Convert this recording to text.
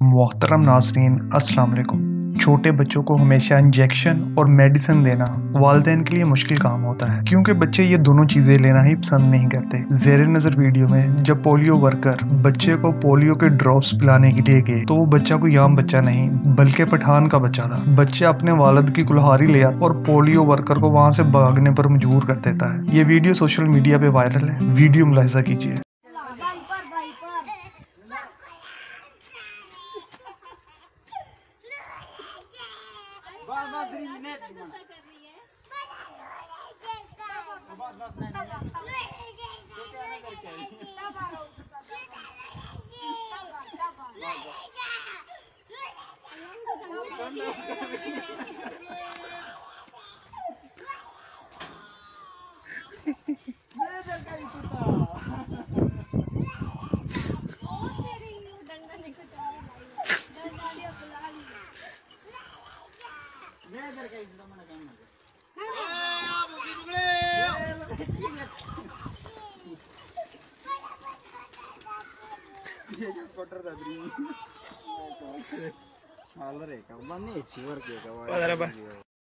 मोहतरम नाजरीन, अस्सलाम वालेकुम। छोटे बच्चों को हमेशा इंजेक्शन और मेडिसिन देना वालदेन के लिए मुश्किल काम होता है, क्योंकि बच्चे ये दोनों चीज़ें लेना ही पसंद नहीं करते। जेर नज़र वीडियो में जब पोलियो वर्कर बच्चे को पोलियो के ड्रॉप्स पिलाने के लिए गए तो वो बच्चा कोई आम बच्चा नहीं, बल्कि पठान का बच्चा था। बच्चे अपने वालद की कुल्हारी ले और पोलियो वर्कर को वहाँ से भागने पर मजबूर कर देता है। ये वीडियो सोशल मीडिया पे वायरल है, वीडियो मुलाजा कीजिए। बस बस थ्री मिनट बस बस नहीं मैं इधर का इधर मैंने काम नहीं मालरे का के का